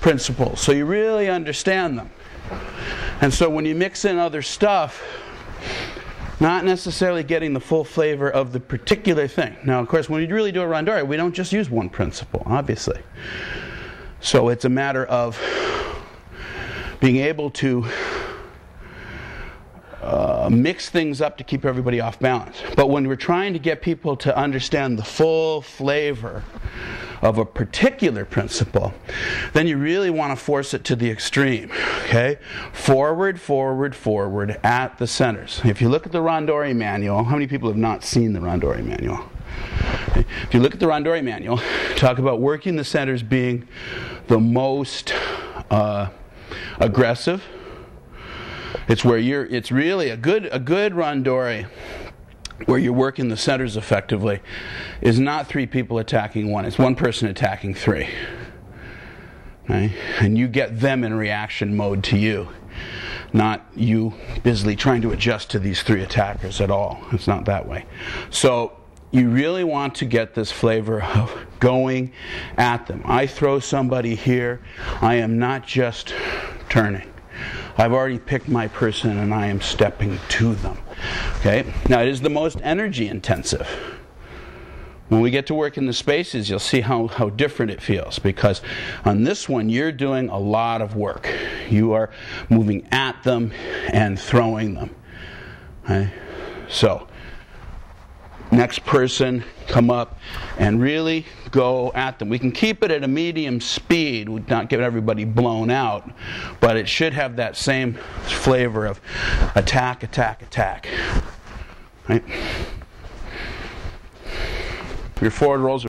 principles so you really understand them. And so when you mix in other stuff, not necessarily getting the full flavor of the particular thing. Now, of course, when you really do a randori, we don't just use one principle, obviously. So it's a matter of being able to uh, mix things up to keep everybody off balance. But when we're trying to get people to understand the full flavor of a particular principle, then you really want to force it to the extreme. Okay? Forward, forward, forward at the centers. If you look at the Randori manual, how many people have not seen the Randori manual? If you look at the Randori manual, talk about working the centers being the most uh, aggressive it's where you're. It's really a good a good randori where you're working the centers effectively is not three people attacking one. It's one person attacking three. Right? And you get them in reaction mode to you, not you busily trying to adjust to these three attackers at all. It's not that way. So you really want to get this flavor of going at them. I throw somebody here, I am not just turning. I've already picked my person and I am stepping to them. Okay? Now, it is the most energy intensive. When we get to work in the spaces, you'll see how, how different it feels because on this one, you're doing a lot of work. You are moving at them and throwing them. Okay? So, next person come up and really go at them. We can keep it at a medium speed, We're not get everybody blown out, but it should have that same flavor of attack, attack, attack. Right? Your forward rolls